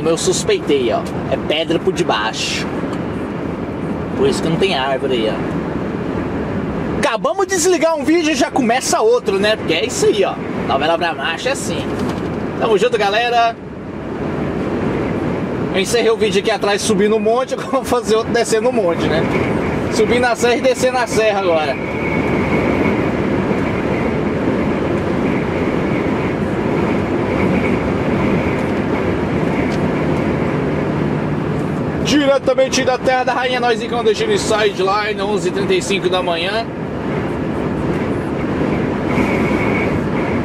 Como eu suspeitei, ó. É pedra por debaixo. Por isso que não tem árvore aí, ó. Acabamos de desligar um vídeo e já começa outro, né? Porque é isso aí, ó. Novela pra marcha é assim. Tamo junto, galera. Eu encerrei o vídeo aqui atrás subindo o monte, agora vou fazer outro descendo o monte, né? Subindo a serra e descendo a serra agora. Diretamente da terra da rainha, nós em Destino Sideline, 11h35 da manhã.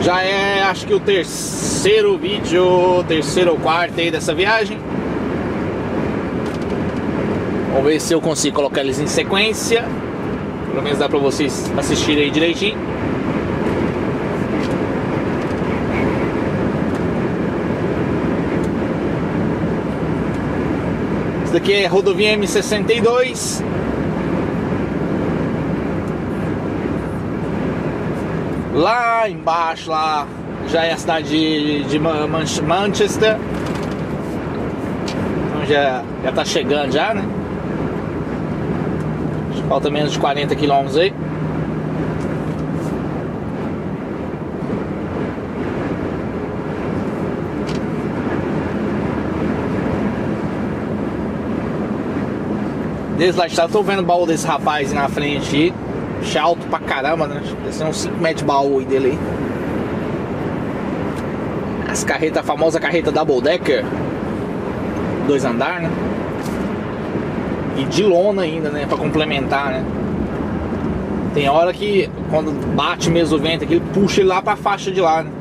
Já é, acho que o terceiro vídeo, terceiro ou quarto aí dessa viagem. Vamos ver se eu consigo colocar eles em sequência. Pelo menos dá pra vocês assistirem aí direitinho. Daqui é rodovia M62. Lá embaixo, lá já é a cidade de, de Manchester. Então já, já tá chegando já, né? Falta menos de 40 quilômetros aí. Desde lá está, tô vendo o baú desse rapaz na frente aí. Alto pra caramba, né? Deve uns 5 metros de baú aí dele aí. As carretas, a famosa carreta Double Decker. Dois andar, né? E de lona ainda, né? Pra complementar, né? Tem hora que quando bate mesmo o vento aqui, ele puxa ele lá pra faixa de lá, né?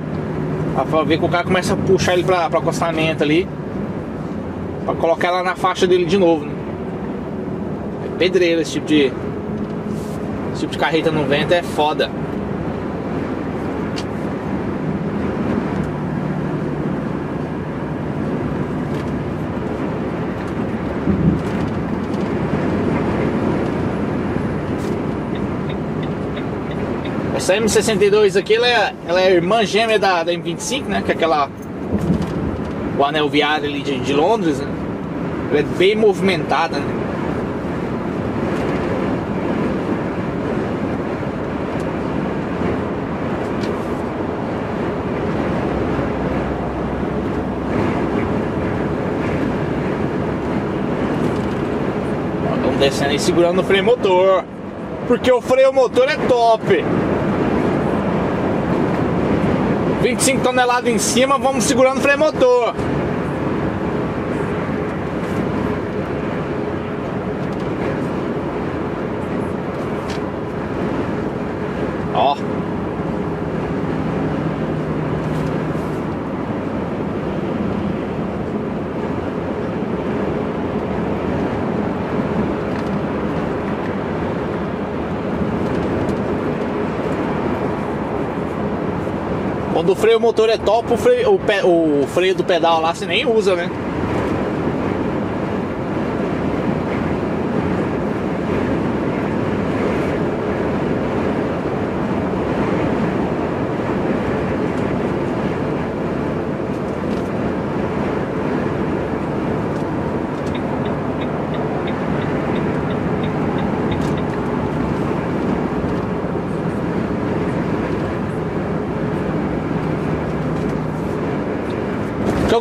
Pra ver que o cara começa a puxar ele pra, pra acostamento ali. Pra colocar ela na faixa dele de novo, né? Pedreira esse tipo de esse tipo de carreta no vento é foda. Essa M62 aqui, ela é, ela é irmã gêmea da, da M25, né? Que é aquela... O anel viário ali de, de Londres, né? Ela é bem movimentada, né? Descendo e segurando o freio motor. Porque o freio motor é top. 25 toneladas em cima, vamos segurando o freio motor. Ó. Quando o freio motor é top, o freio, o, pe, o freio do pedal lá você nem usa, né?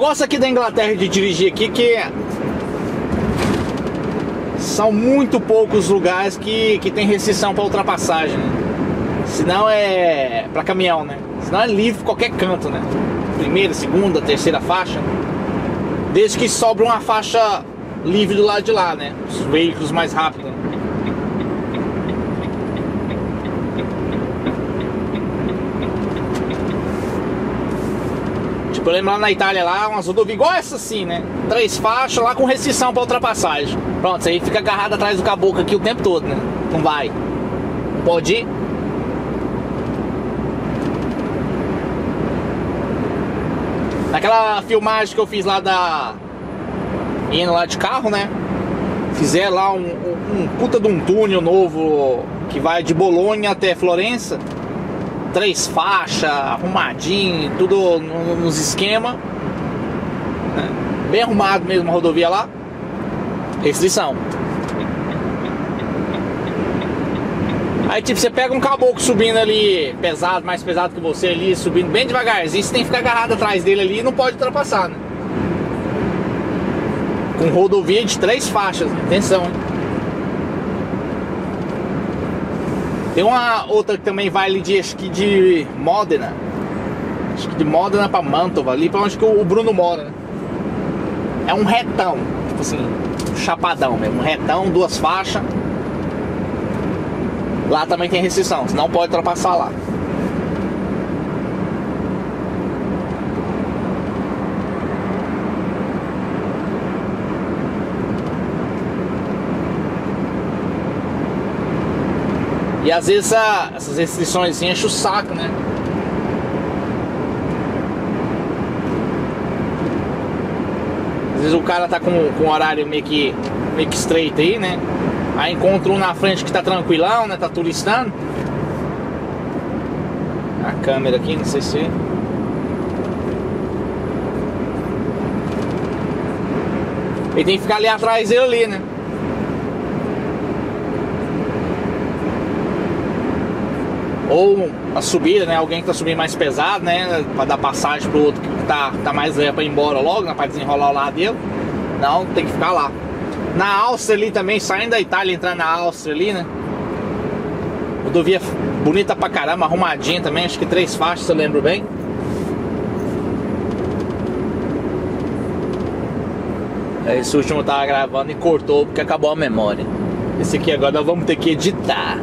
Gosto aqui da Inglaterra de dirigir aqui que são muito poucos lugares que, que tem restrição para ultrapassagem. Né? Senão é para caminhão, né? Senão é livre qualquer canto, né? Primeira, segunda, terceira faixa. Desde que sobra uma faixa livre do lado de lá, né? Os veículos mais rápidos. Tipo, eu lembro lá na Itália, lá, umas rodovias igual essa assim, né? Três faixas lá com restrição para ultrapassagem. Pronto, você aí fica agarrado atrás do caboclo aqui o tempo todo, né? Não vai. Pode ir. Naquela filmagem que eu fiz lá da. indo lá de carro, né? Fizeram lá um, um, um puta de um túnel novo que vai de Bolonha até Florença três faixas, arrumadinho, tudo nos esquema. Né? Bem arrumado mesmo a rodovia lá. Restrição. Aí tipo, você pega um caboclo subindo ali, pesado, mais pesado que você ali, subindo bem devagarzinho, você tem que ficar agarrado atrás dele ali e não pode ultrapassar, né? Com rodovia de três faixas, atenção, hein? Tem uma outra que também vai ali de, acho que de Modena. Acho que de Modena pra Mantova, ali pra onde que o Bruno mora, né? É um retão, tipo assim, um chapadão mesmo, um retão, duas faixas. Lá também tem restrição, você não pode ultrapassar lá. E às vezes essa, essas restrições assim, enchem o saco, né? Às vezes o cara tá com, com horário meio que, meio que estreito aí, né? Aí encontra um na frente que tá tranquilão, né? Tá turistando. A câmera aqui, não sei se. Ele tem que ficar ali atrás dele ali, né? Ou a subida, né? Alguém que tá subindo mais pesado, né? Pra dar passagem pro outro que tá, tá mais leve pra ir embora logo, né? Pra desenrolar o lado dele. Não, tem que ficar lá. Na Áustria ali também, saindo da Itália, entrando na Áustria ali, né? Rodovia bonita pra caramba, arrumadinha também, acho que três faixas, eu lembro bem. Esse último eu tava gravando e cortou porque acabou a memória. Esse aqui agora nós vamos ter que editar.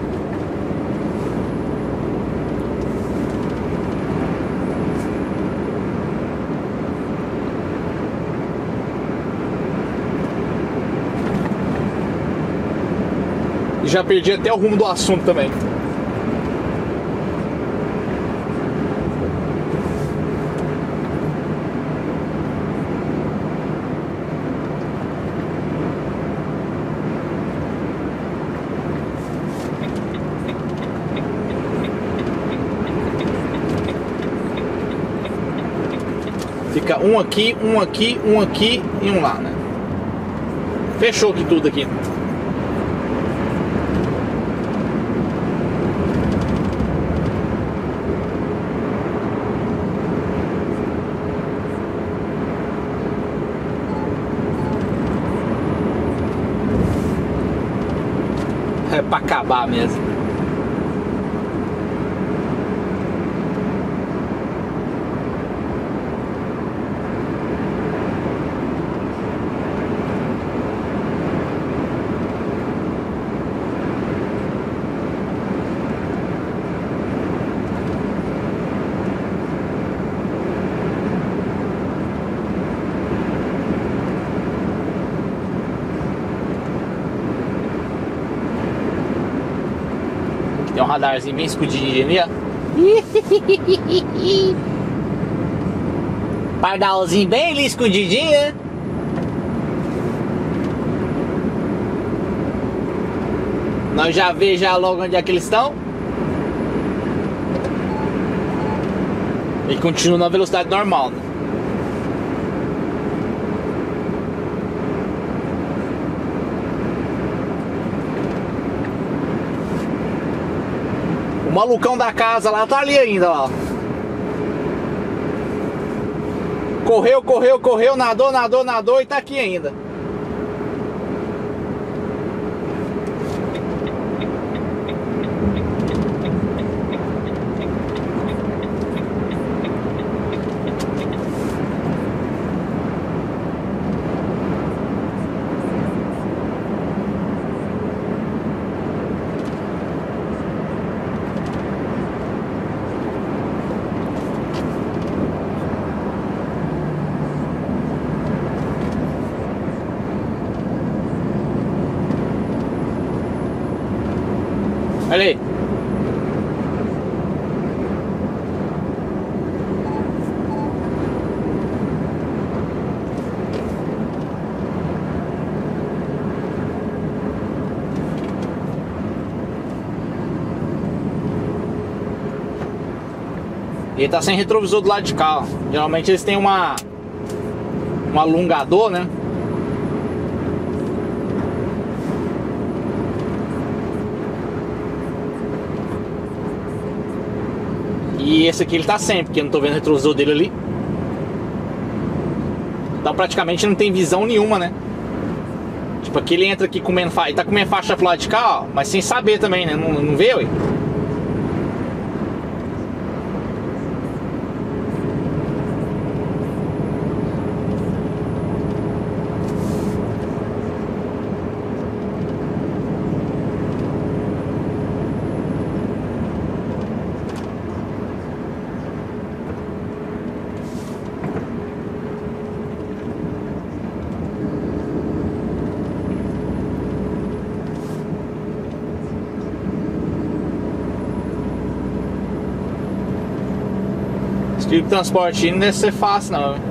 Já perdi até o rumo do assunto também. Fica um aqui, um aqui, um aqui e um lá, né? Fechou aqui tudo aqui. É pra acabar mesmo. Radarzinho bem escudinho ali, ó. Pardalzinho bem ali escondidinho, né? Nós já vê já logo onde é que eles estão. E continua na velocidade normal, né? O malucão da casa lá tá ali ainda, ó. Correu, correu, correu, nadou, nadou, nadou e tá aqui ainda. Olha aí. Ele tá sem retrovisor do lado de cá, ó. Geralmente eles têm uma um alongador, né? E esse aqui ele tá sem, porque eu não tô vendo o retrovisor dele ali. Então praticamente não tem visão nenhuma, né? Tipo, aqui ele entra aqui comendo faixa. Ele tá comendo faixa pro lado de cá, ó, mas sem saber também, né? Não, não vê, ué? De transporte não deve ser fácil não.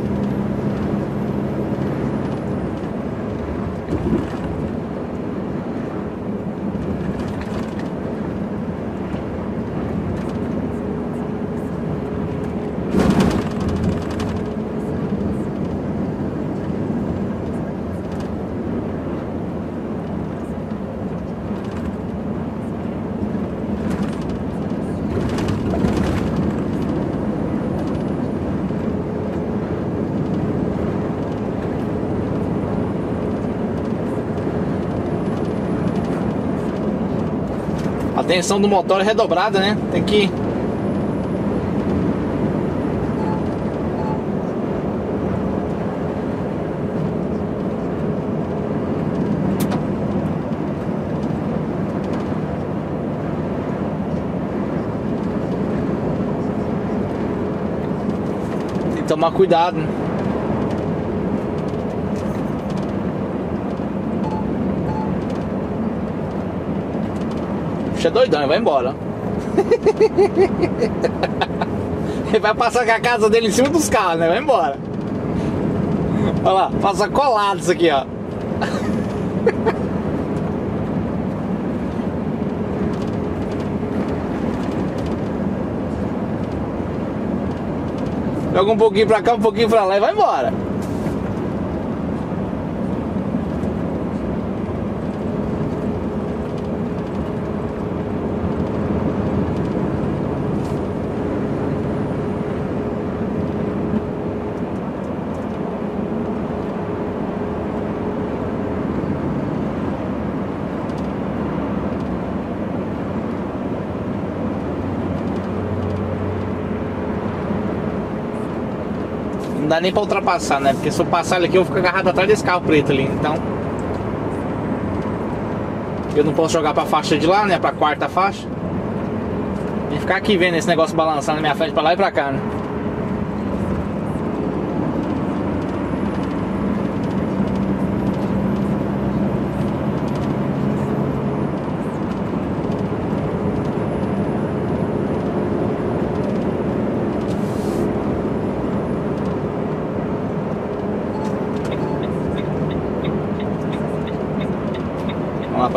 Tensão do motor é redobrada, né? Tem que tomar cuidado. Né? Puxa doidão, vai embora. Ele vai passar com a casa dele em cima dos carros, né? Vai embora. Olha lá, passa colado isso aqui, ó. Joga um pouquinho pra cá, um pouquinho pra lá e vai embora. Nem pra ultrapassar, né? Porque se eu passar ele aqui, eu ficar agarrado atrás desse carro preto ali. Então. Eu não posso jogar pra faixa de lá, né? Pra quarta faixa. E ficar aqui vendo esse negócio balançando na minha frente pra lá e pra cá, né?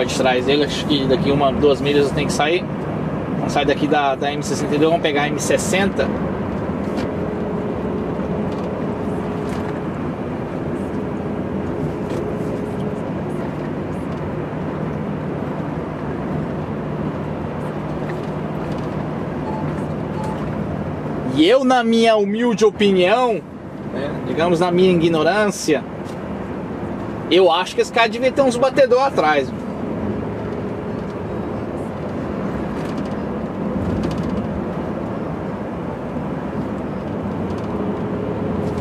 Pra trás dele, acho que daqui uma, duas milhas eu tenho que sair. Vamos sair daqui da, da M62, vamos pegar a M60. E eu, na minha humilde opinião, né, digamos na minha ignorância, eu acho que esse cara devia ter uns batedor atrás.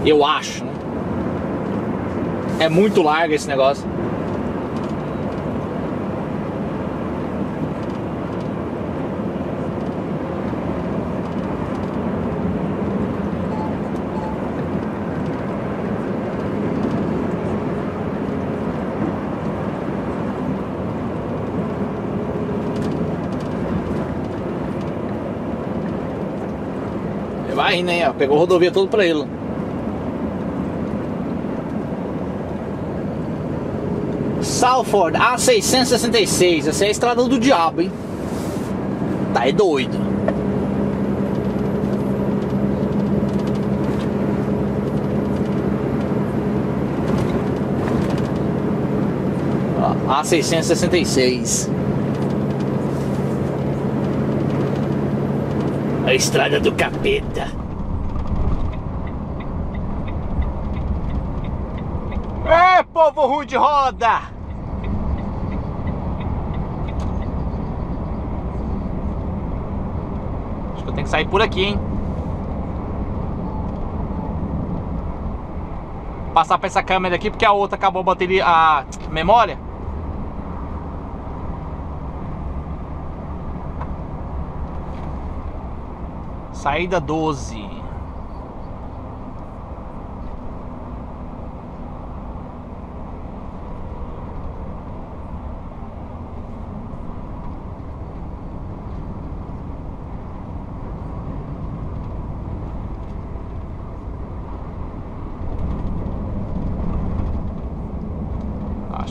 Eu acho, né? É muito largo esse negócio. Vai indo aí, ó. Pegou a rodovia todo pra ele. Salford A666. Essa é a estrada do diabo, hein? Tá é doido. Ó, A666. A estrada do capeta. É, povo ruim de roda! Eu tenho que sair por aqui, hein? Passar pra essa câmera aqui porque a outra acabou a bateria, a memória. Saída 12.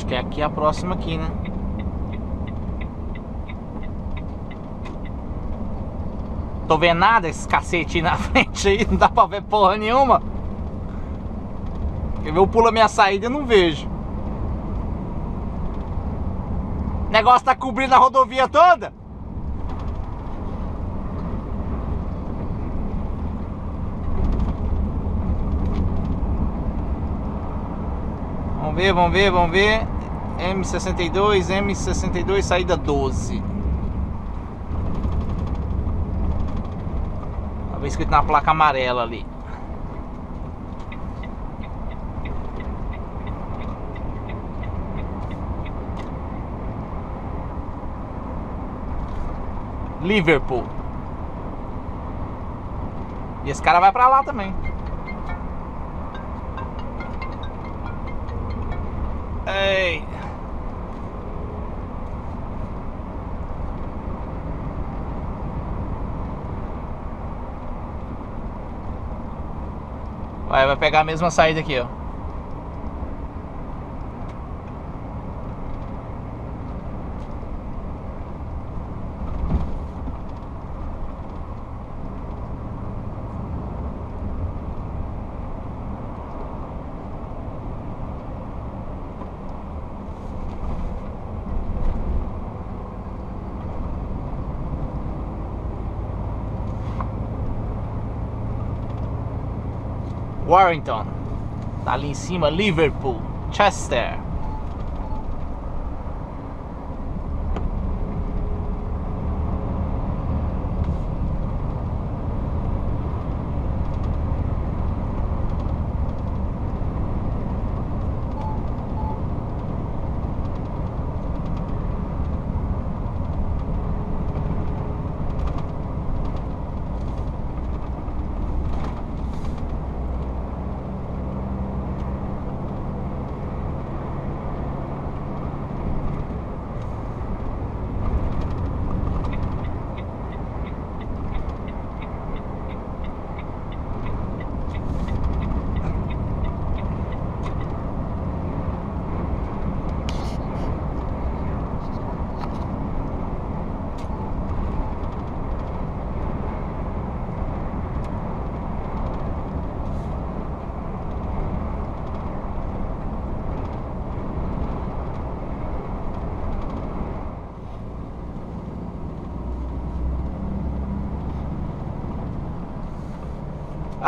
Acho que é aqui a próxima aqui, né? Tô vendo nada esse cacete na frente aí, não dá pra ver porra nenhuma. Eu pulo a minha saída e não vejo. O negócio tá cobrindo a rodovia toda. Vamos ver, vamos ver, vamos ver. M62, M62, saída 12. Tava escrito na placa amarela ali. Liverpool. E esse cara vai pra lá também. Ei. Vai, vai pegar a mesma saída aqui, ó. Warrington. Tá ali em cima, Liverpool, Chester.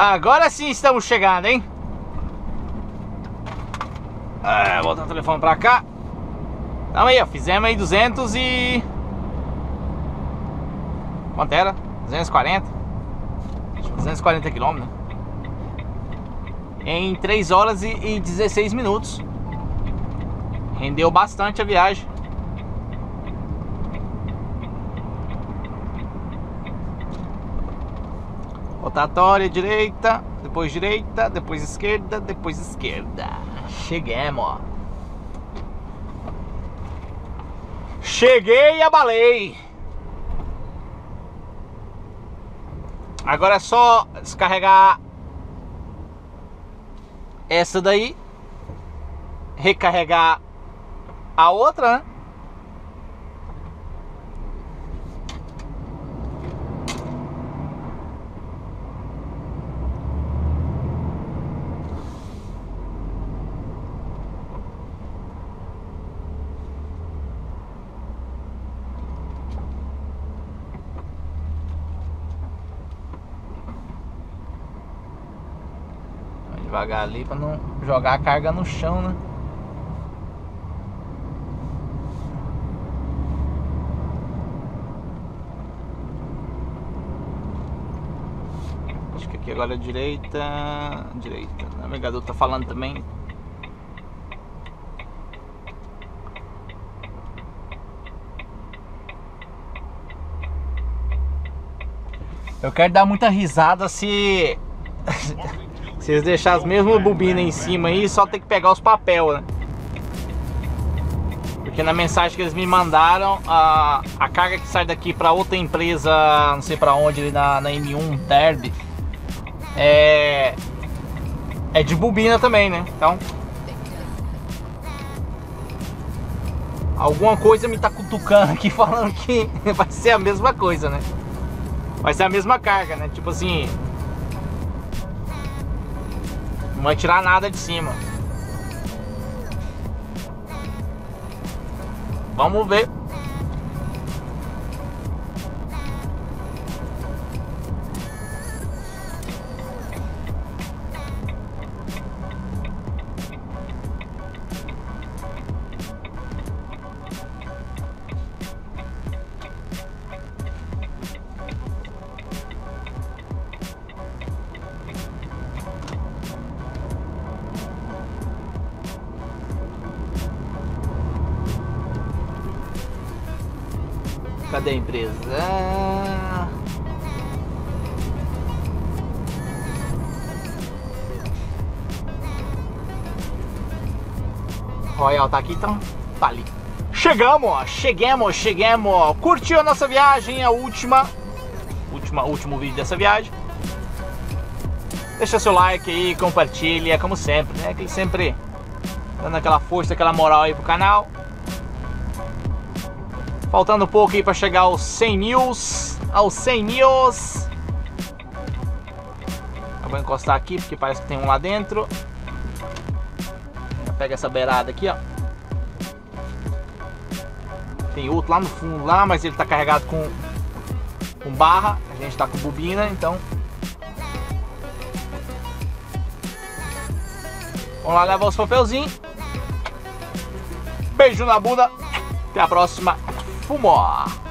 Agora sim estamos chegando, hein? Ah, voltar o telefone pra cá. Tamo aí, ó. Fizemos aí 200 e... Quanto era? 240? 240 quilômetros, né? Em 3 horas e 16 minutos. Rendeu bastante a viagem. Rotatória direita, depois direita, depois esquerda, depois esquerda. Chegamos. Cheguei e abalei. Agora é só descarregar essa daí, recarregar a outra, né? Devagar ali pra não jogar a carga no chão, né? Acho que aqui agora é direita. Direita. O navegador tá falando também. Eu quero dar muita risada se. se eles deixarem as mesmas bobinas em cima aí, só tem que pegar os papel, né? Porque na mensagem que eles me mandaram, a, a carga que sai daqui para outra empresa, não sei para onde, ali na, na M1 Derby, é. É de bobina também, né? Então. Alguma coisa me tá cutucando aqui falando que vai ser a mesma coisa, né? vai ser a mesma carga, né? Tipo assim, não vai tirar nada de cima. Vamos ver. Royal tá aqui, então tá ali. Chegamos, chegamos, chegamos. Curtiu a nossa viagem, a última, última, último vídeo dessa viagem. Deixa seu like aí, compartilha, como sempre, né? Que sempre dando aquela força, aquela moral aí pro canal. Faltando um pouco aí para chegar aos 100 mil. Aos 100 mil. Eu vou encostar aqui porque parece que tem um lá dentro. Pega essa beirada aqui, ó. Tem outro lá no fundo lá, mas ele tá carregado com, com barra. A gente tá com bobina, então. Vamos lá levar os papelzinhos. Beijo na bunda. Até a próxima. Fumar.